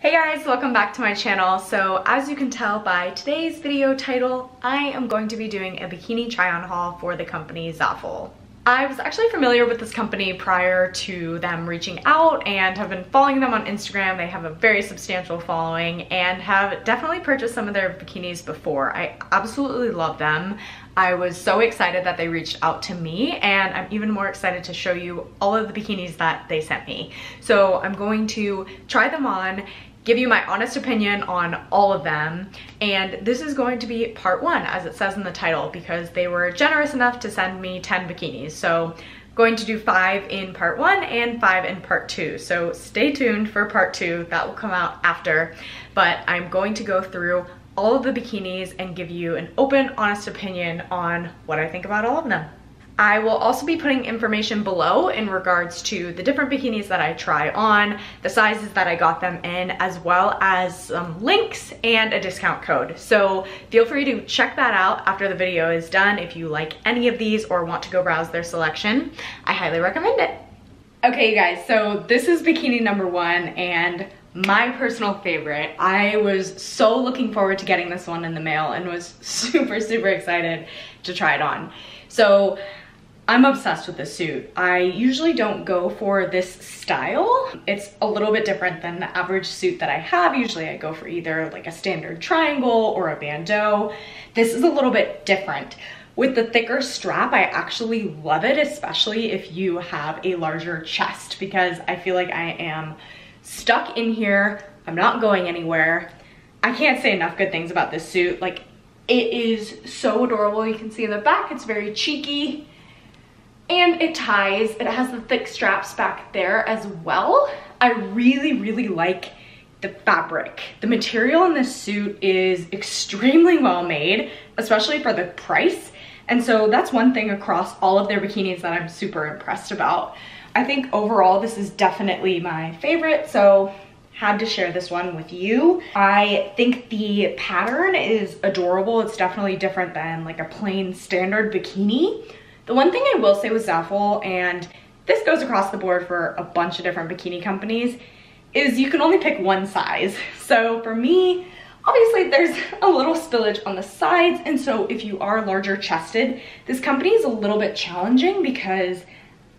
Hey guys, welcome back to my channel. So as you can tell by today's video title, I am going to be doing a bikini try on haul for the company Zaful. I was actually familiar with this company prior to them reaching out and have been following them on Instagram. They have a very substantial following and have definitely purchased some of their bikinis before. I absolutely love them. I was so excited that they reached out to me and I'm even more excited to show you all of the bikinis that they sent me. So I'm going to try them on give you my honest opinion on all of them. And this is going to be part one, as it says in the title, because they were generous enough to send me 10 bikinis. So going to do five in part one and five in part two. So stay tuned for part two, that will come out after. But I'm going to go through all of the bikinis and give you an open, honest opinion on what I think about all of them. I will also be putting information below in regards to the different bikinis that I try on, the sizes that I got them in, as well as some links and a discount code. So feel free to check that out after the video is done if you like any of these or want to go browse their selection. I highly recommend it. Okay, you guys, so this is bikini number one and my personal favorite. I was so looking forward to getting this one in the mail and was super, super excited to try it on. So I'm obsessed with this suit. I usually don't go for this style. It's a little bit different than the average suit that I have. Usually I go for either like a standard triangle or a bandeau. This is a little bit different. With the thicker strap, I actually love it, especially if you have a larger chest because I feel like I am stuck in here. I'm not going anywhere. I can't say enough good things about this suit. Like, it is so adorable. You can see in the back, it's very cheeky and it ties. It has the thick straps back there as well. I really, really like the fabric. The material in this suit is extremely well made, especially for the price. And so that's one thing across all of their bikinis that I'm super impressed about. I think overall this is definitely my favorite, so had to share this one with you. I think the pattern is adorable. It's definitely different than like a plain standard bikini. The one thing I will say with Zaful, and this goes across the board for a bunch of different bikini companies, is you can only pick one size. So for me, obviously there's a little spillage on the sides, and so if you are larger chested, this company is a little bit challenging because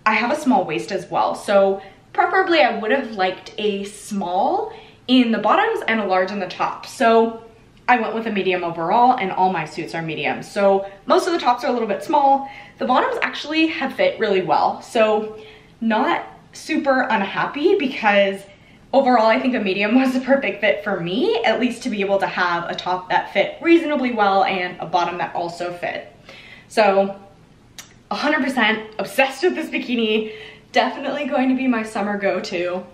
I have a small waist as well. So preferably I would have liked a small in the bottoms and a large in the top. So I went with a medium overall and all my suits are medium. So most of the tops are a little bit small. The bottoms actually have fit really well. So not super unhappy because overall I think a medium was the perfect fit for me, at least to be able to have a top that fit reasonably well and a bottom that also fit. So 100% obsessed with this bikini. Definitely going to be my summer go-to.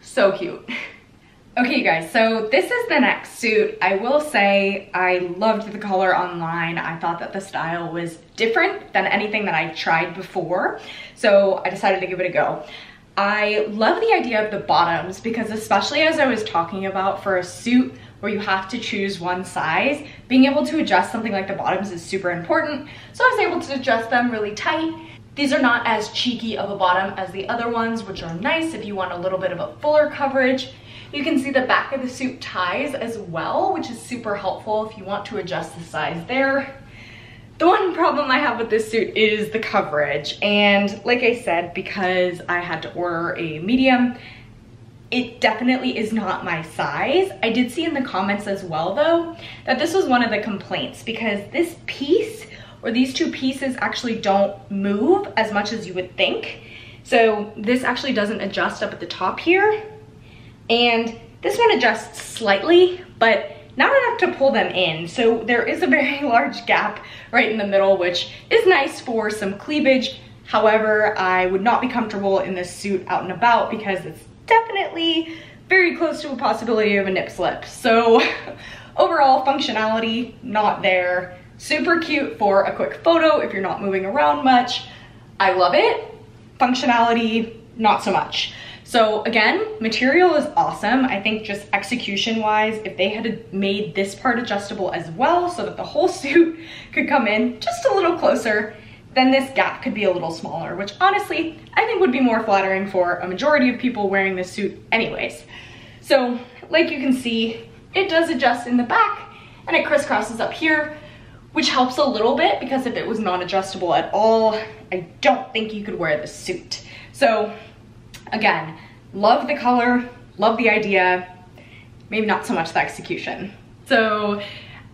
So cute. Okay, you guys, so this is the next suit. I will say I loved the color online. I thought that the style was different than anything that I tried before, so I decided to give it a go. I love the idea of the bottoms because especially as I was talking about for a suit where you have to choose one size, being able to adjust something like the bottoms is super important. So I was able to adjust them really tight. These are not as cheeky of a bottom as the other ones, which are nice if you want a little bit of a fuller coverage. You can see the back of the suit ties as well, which is super helpful if you want to adjust the size there. The one problem I have with this suit is the coverage. And like I said, because I had to order a medium, it definitely is not my size. I did see in the comments as well though, that this was one of the complaints because this piece or these two pieces actually don't move as much as you would think. So this actually doesn't adjust up at the top here. And this one adjusts slightly, but not enough to pull them in. So there is a very large gap right in the middle, which is nice for some cleavage. However, I would not be comfortable in this suit out and about because it's definitely very close to a possibility of a nip slip. So overall functionality, not there. Super cute for a quick photo if you're not moving around much. I love it. Functionality, not so much. So again, material is awesome. I think just execution wise, if they had made this part adjustable as well so that the whole suit could come in just a little closer, then this gap could be a little smaller, which honestly, I think would be more flattering for a majority of people wearing this suit anyways. So like you can see, it does adjust in the back and it crisscrosses up here, which helps a little bit because if it was not adjustable at all, I don't think you could wear the suit. So again, love the color, love the idea, maybe not so much the execution. So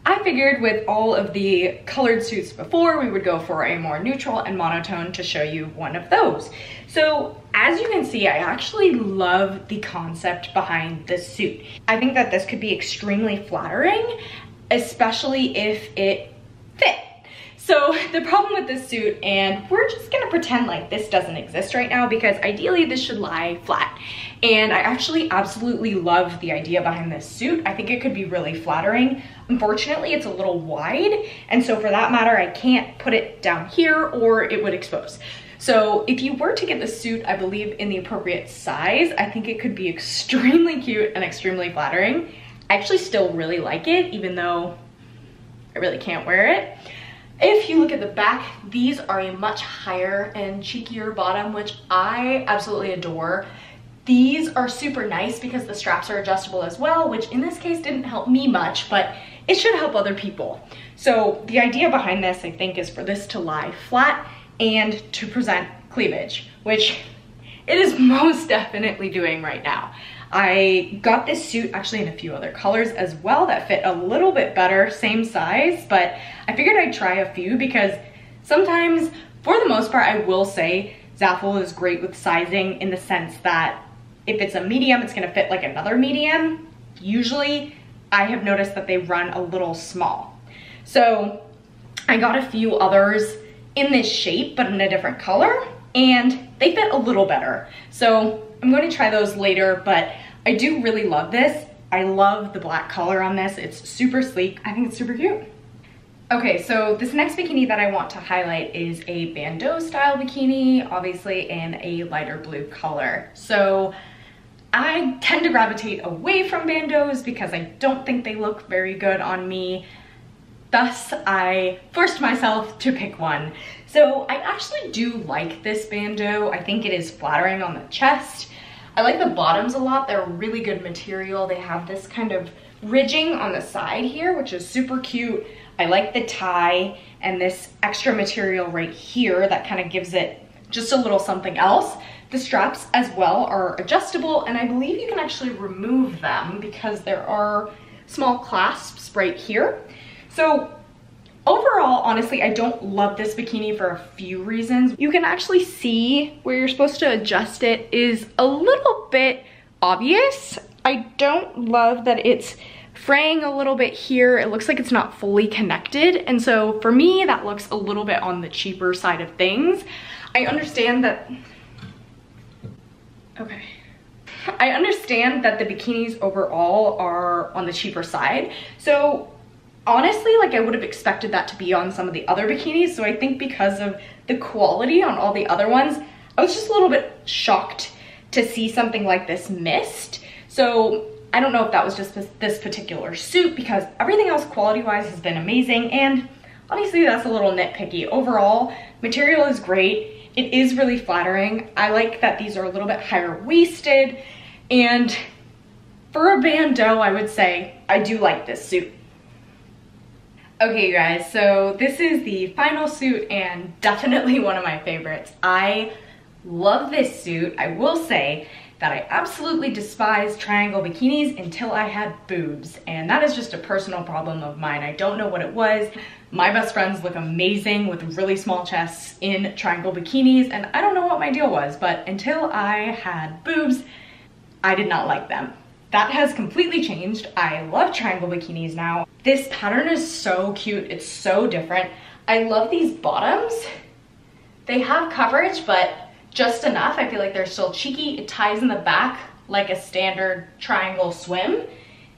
I figured with all of the colored suits before, we would go for a more neutral and monotone to show you one of those. So as you can see, I actually love the concept behind this suit. I think that this could be extremely flattering, especially if it fit. So the problem with this suit, and we're just gonna pretend like this doesn't exist right now because ideally this should lie flat. And I actually absolutely love the idea behind this suit. I think it could be really flattering. Unfortunately, it's a little wide. And so for that matter, I can't put it down here or it would expose. So if you were to get the suit, I believe in the appropriate size, I think it could be extremely cute and extremely flattering. I actually still really like it, even though I really can't wear it. If you look at the back, these are a much higher and cheekier bottom, which I absolutely adore. These are super nice because the straps are adjustable as well, which in this case didn't help me much, but it should help other people. So the idea behind this, I think, is for this to lie flat and to present cleavage, which it is most definitely doing right now. I got this suit actually in a few other colors as well that fit a little bit better, same size, but I figured I'd try a few because sometimes, for the most part, I will say Zaful is great with sizing in the sense that if it's a medium, it's gonna fit like another medium. Usually, I have noticed that they run a little small. So I got a few others in this shape, but in a different color, and they fit a little better. So I'm going to try those later, but I do really love this. I love the black color on this. It's super sleek. I think it's super cute. Okay, so this next bikini that I want to highlight is a bandeau style bikini, obviously in a lighter blue color. So I tend to gravitate away from bandeaus because I don't think they look very good on me. Thus, I forced myself to pick one. So I actually do like this bandeau. I think it is flattering on the chest. I like the bottoms a lot. They're really good material. They have this kind of ridging on the side here, which is super cute. I like the tie and this extra material right here that kind of gives it just a little something else. The straps as well are adjustable and I believe you can actually remove them because there are small clasps right here. So overall, honestly, I don't love this bikini for a few reasons. You can actually see where you're supposed to adjust it is a little bit obvious. I don't love that it's fraying a little bit here. It looks like it's not fully connected. And so for me, that looks a little bit on the cheaper side of things. I understand that, okay. I understand that the bikinis overall are on the cheaper side. So honestly, like I would have expected that to be on some of the other bikinis. So I think because of the quality on all the other ones, I was just a little bit shocked to see something like this missed. So I don't know if that was just this particular suit because everything else quality-wise has been amazing. And obviously that's a little nitpicky. Overall, material is great. It is really flattering. I like that these are a little bit higher waisted. And for a bandeau, I would say I do like this suit. Okay guys, so this is the final suit and definitely one of my favorites. I love this suit. I will say that I absolutely despise triangle bikinis until I had boobs and that is just a personal problem of mine. I don't know what it was. My best friends look amazing with really small chests in triangle bikinis and I don't know what my deal was but until I had boobs, I did not like them. That has completely changed. I love triangle bikinis now. This pattern is so cute. It's so different. I love these bottoms. They have coverage, but just enough. I feel like they're still cheeky. It ties in the back like a standard triangle swim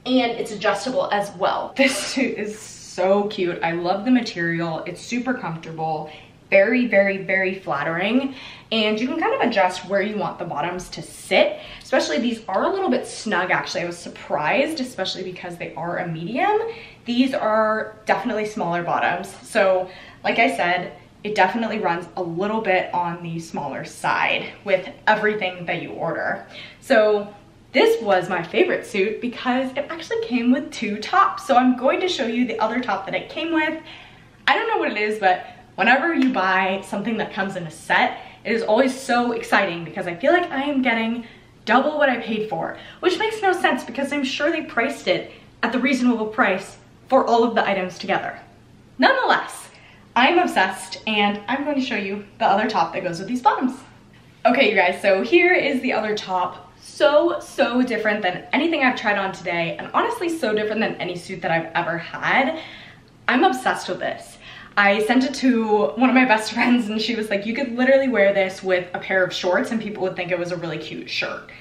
and it's adjustable as well. This suit is so cute. I love the material. It's super comfortable very, very, very flattering. And you can kind of adjust where you want the bottoms to sit. Especially these are a little bit snug actually. I was surprised, especially because they are a medium. These are definitely smaller bottoms. So like I said, it definitely runs a little bit on the smaller side with everything that you order. So This was my favorite suit because it actually came with two tops. So I'm going to show you the other top that it came with. I don't know what it is, but whenever you buy something that comes in a set, it is always so exciting because I feel like I am getting double what I paid for, which makes no sense because I'm sure they priced it at the reasonable price for all of the items together. Nonetheless, I'm obsessed and I'm going to show you the other top that goes with these bottoms. Okay, you guys, so here is the other top so, so different than anything I've tried on today and honestly so different than any suit that I've ever had. I'm obsessed with this. I sent it to one of my best friends and she was like, you could literally wear this with a pair of shorts and people would think it was a really cute shirt.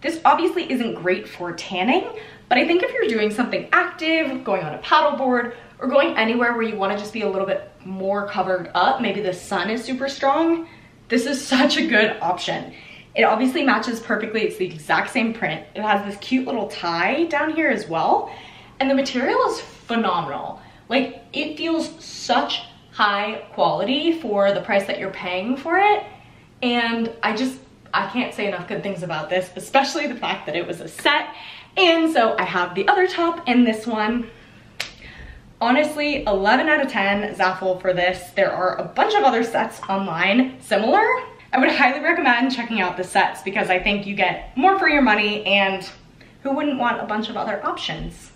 This obviously isn't great for tanning, but I think if you're doing something active, going on a paddleboard, or going anywhere where you wanna just be a little bit more covered up, maybe the sun is super strong, this is such a good option. It obviously matches perfectly. It's the exact same print. It has this cute little tie down here as well. And the material is phenomenal. Like it feels such high quality for the price that you're paying for it. And I just, I can't say enough good things about this, especially the fact that it was a set. And so I have the other top and this one. Honestly, 11 out of 10 Zaful for this. There are a bunch of other sets online similar, I would highly recommend checking out the sets because I think you get more for your money and who wouldn't want a bunch of other options?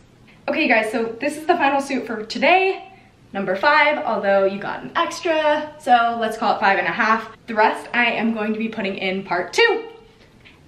Okay guys, so this is the final suit for today, number five, although you got an extra, so let's call it five and a half. The rest I am going to be putting in part two.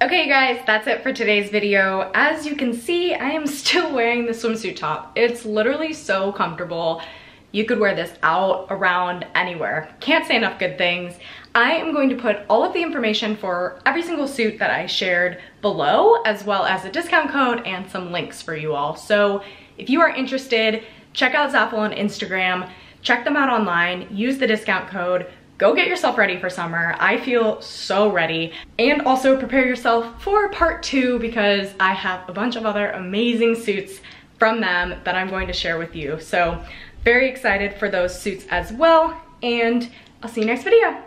Okay guys, that's it for today's video. As you can see, I am still wearing the swimsuit top. It's literally so comfortable. You could wear this out, around, anywhere. Can't say enough good things. I am going to put all of the information for every single suit that I shared below, as well as a discount code and some links for you all. So if you are interested, check out Zaful on Instagram, check them out online, use the discount code, go get yourself ready for summer. I feel so ready. And also prepare yourself for part two because I have a bunch of other amazing suits from them that I'm going to share with you. So very excited for those suits as well. And I'll see you next video.